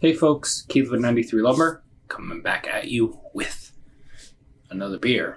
Hey folks, Keith with 93 Lumber coming back at you with another beer.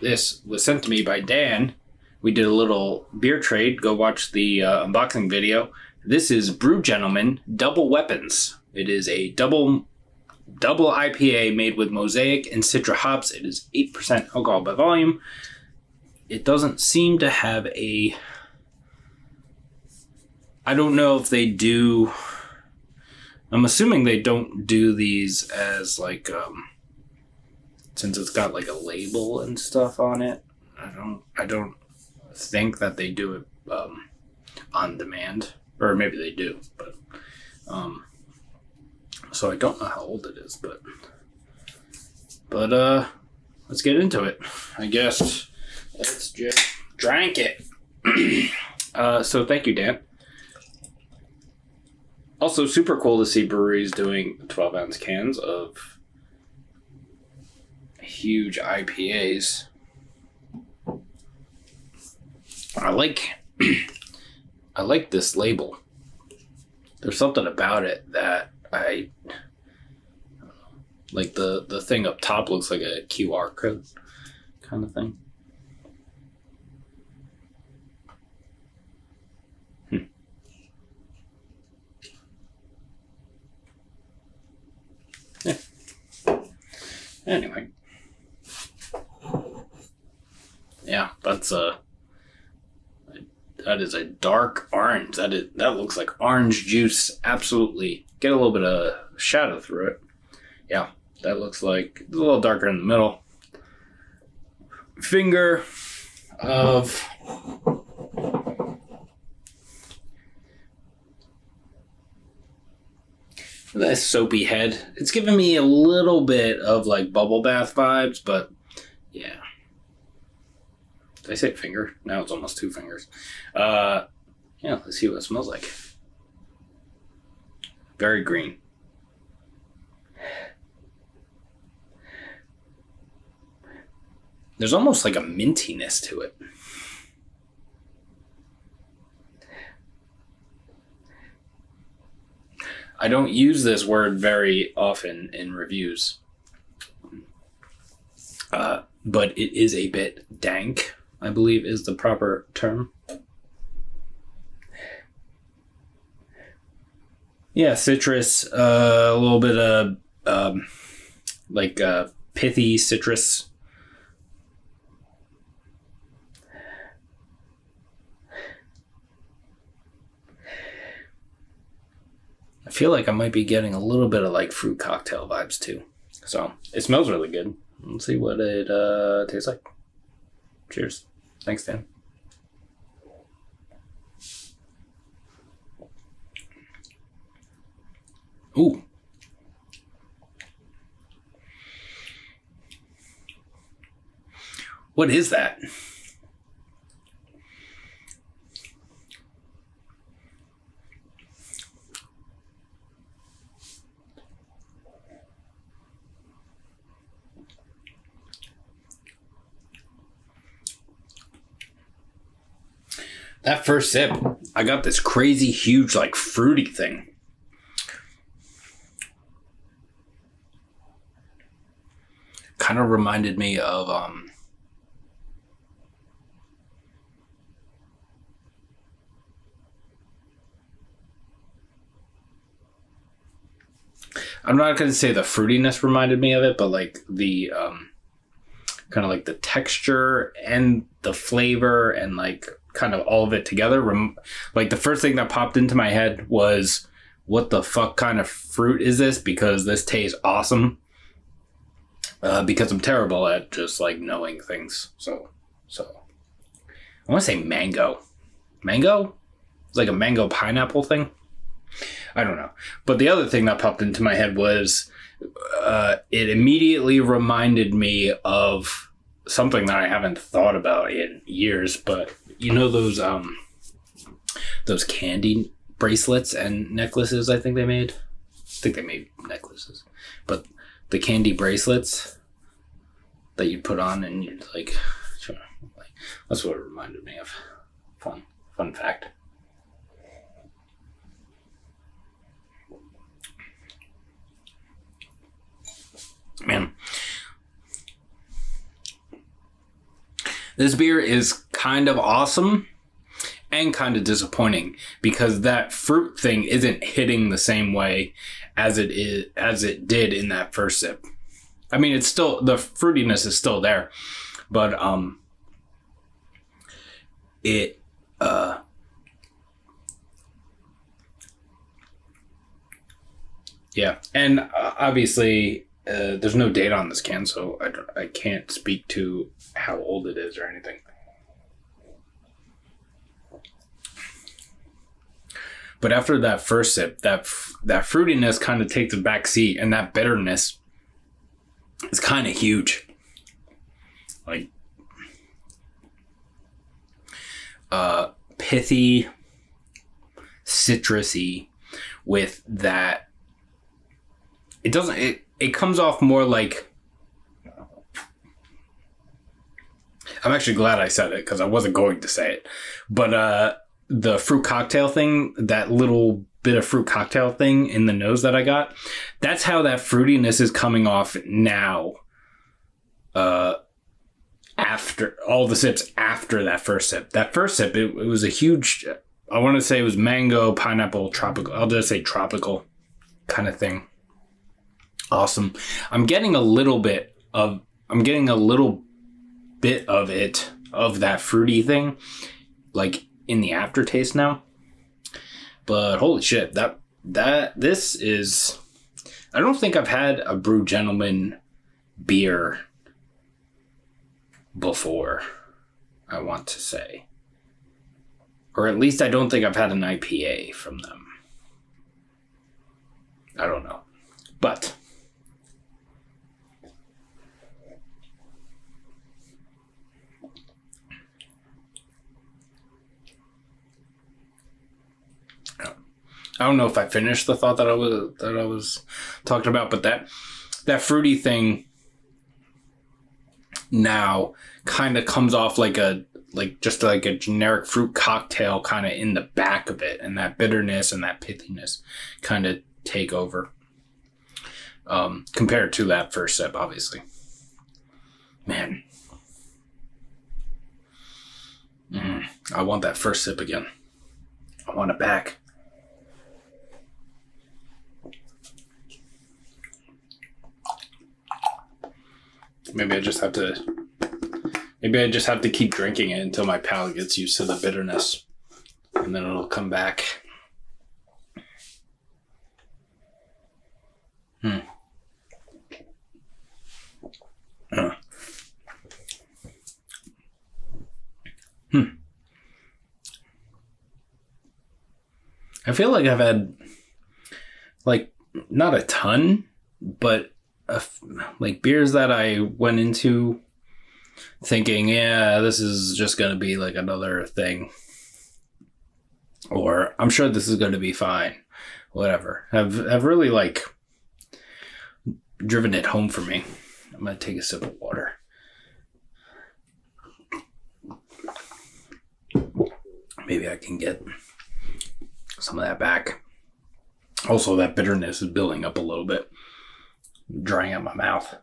This was sent to me by Dan. We did a little beer trade. Go watch the uh, unboxing video. This is Brew Gentlemen Double Weapons. It is a double double IPA made with Mosaic and Citra hops. It is 8% alcohol by volume. It doesn't seem to have a I don't know if they do I'm assuming they don't do these as like um since it's got like a label and stuff on it. I don't I don't think that they do it um on demand or maybe they do, but um so I don't know how old it is, but but uh let's get into it. I guess let's just drink it. uh so thank you, Dan. Also, super cool to see breweries doing 12 ounce cans of huge IPAs. I like I like this label. There's something about it that I like the the thing up top looks like a QR code kind of thing. Anyway. Yeah, that's a that is a dark orange. That is that looks like orange juice. Absolutely. Get a little bit of shadow through it. Yeah, that looks like it's a little darker in the middle. Finger of that soapy head. It's giving me a little bit of like bubble bath vibes, but yeah. Did I say finger? Now it's almost two fingers. Uh, yeah, let's see what it smells like. Very green. There's almost like a mintiness to it. I don't use this word very often in reviews, uh, but it is a bit dank, I believe is the proper term. Yeah, citrus, uh, a little bit of um, like uh, pithy citrus I feel like I might be getting a little bit of like fruit cocktail vibes too. So it smells really good. Let's see what it uh, tastes like. Cheers. Thanks, Dan. Ooh. What is that? That first sip, I got this crazy huge, like fruity thing. Kind of reminded me of um, I'm not to say the fruitiness reminded me of it, but like the um, kind of like the texture and the flavor and like kind of all of it together. Like the first thing that popped into my head was, what the fuck kind of fruit is this? Because this tastes awesome. Uh, because I'm terrible at just like knowing things. So, so I want to say mango. Mango? It's like a mango pineapple thing. I don't know. But the other thing that popped into my head was uh, it immediately reminded me of something that I haven't thought about in years, but you know those um those candy bracelets and necklaces I think they made. I think they made necklaces. But the candy bracelets that you put on and you like, like that's what it reminded me of. Fun fun fact. This beer is kind of awesome and kind of disappointing because that fruit thing isn't hitting the same way as it is as it did in that first sip. I mean, it's still the fruitiness is still there, but um, it uh. Yeah, and uh, obviously uh, there's no date on this can, so I, I can't speak to how old it is or anything. But after that first sip, that that fruitiness kind of takes a back seat, and that bitterness is kind of huge. Like, uh, pithy, citrusy, with that. It doesn't. It it comes off more like. I'm actually glad I said it because I wasn't going to say it, but uh, the fruit cocktail thing, that little bit of fruit cocktail thing in the nose that I got, that's how that fruitiness is coming off now. Uh, after all the sips after that first sip, that first sip, it, it was a huge. I want to say it was mango, pineapple, tropical. I'll just say tropical kind of thing. Awesome. I'm getting a little bit of. I'm getting a little bit of it of that fruity thing, like in the aftertaste now. But holy shit, that that this is I don't think I've had a Brew Gentlemen beer before, I want to say. Or at least I don't think I've had an IPA from them. I don't know. But I don't know if I finished the thought that I was that I was talking about, but that that fruity thing now kind of comes off like a like just like a generic fruit cocktail kind of in the back of it and that bitterness and that pithiness kind of take over um compared to that first sip obviously. Man. Mm, I want that first sip again. I want it back Maybe I just have to. Maybe I just have to keep drinking it until my palate gets used to the bitterness, and then it'll come back. Hmm. Hmm. I feel like I've had, like, not a ton, but like beers that I went into thinking, yeah, this is just going to be like another thing. Or I'm sure this is going to be fine. Whatever. Have have really like driven it home for me. I'm going to take a sip of water. Maybe I can get some of that back. Also, that bitterness is building up a little bit drying out my mouth.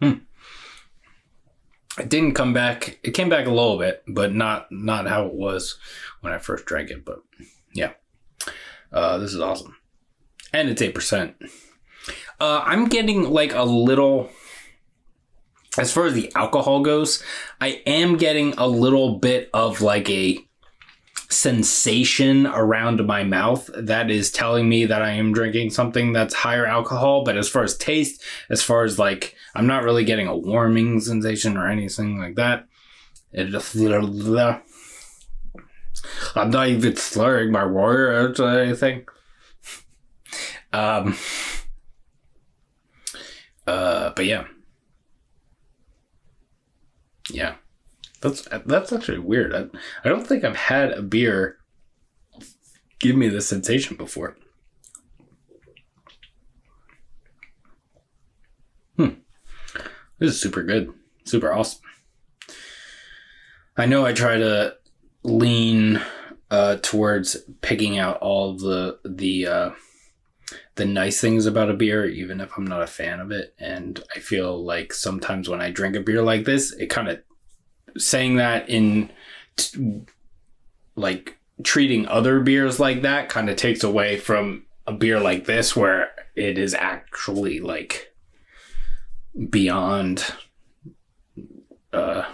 Hmm. It didn't come back. It came back a little bit, but not not how it was when I first drank it. But yeah, uh, this is awesome, and it's eight percent. Uh, I'm getting like a little. As far as the alcohol goes, I am getting a little bit of like a sensation around my mouth that is telling me that I am drinking something that's higher alcohol. But as far as taste, as far as like, I'm not really getting a warming sensation or anything like that. It just, I'm not even slurring my words or anything. Um, uh, but yeah. Yeah. That's that's actually weird. I, I don't think I've had a beer give me this sensation before. Hmm. This is super good. Super awesome. I know I try to lean uh, towards picking out all the the uh, the nice things about a beer, even if I'm not a fan of it. And I feel like sometimes when I drink a beer like this, it kind of saying that in t- like treating other beers like that kind of takes away from a beer like this where it is actually like beyond uh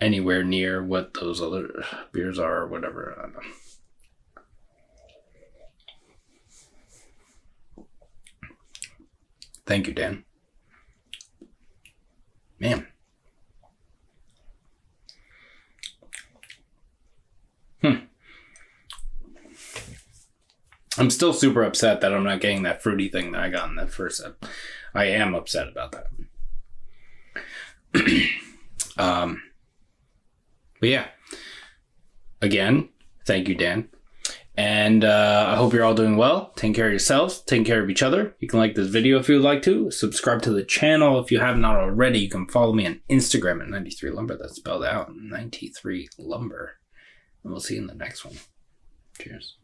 anywhere near what those other beers are or whatever. Thank you, Dan. Man. I'm still super upset that I'm not getting that fruity thing that I got in that first set. I am upset about that. um, but yeah, again, thank you, Dan. And uh, I hope you're all doing well. Take care of yourselves. Take care of each other. You can like this video if you would like to. Subscribe to the channel if you have not already. You can follow me on Instagram at 93lumber. That's spelled out 93lumber. And we'll see you in the next one. Cheers.